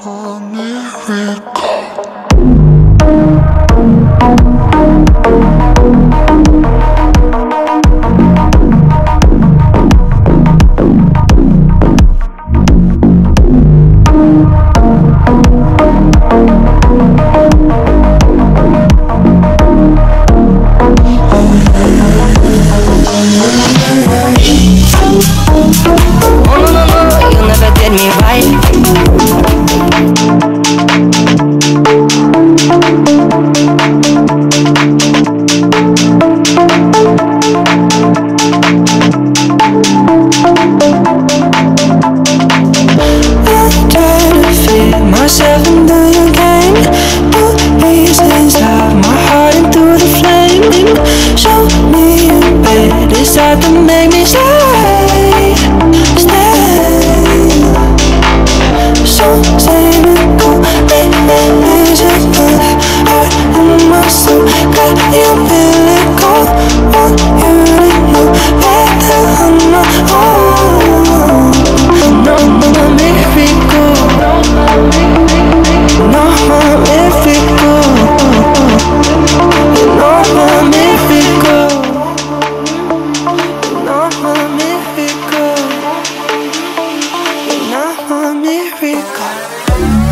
on the red To make me shine. a miracle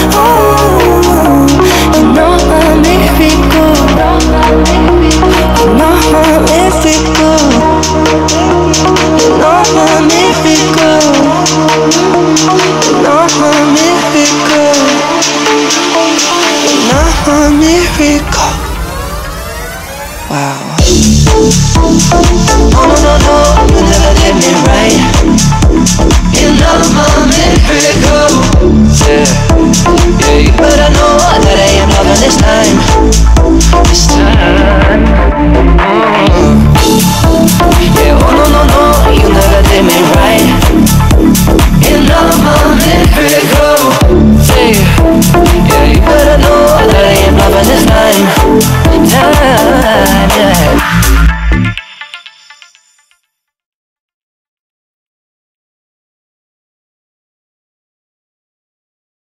my miracle. Wow. Oh no no no,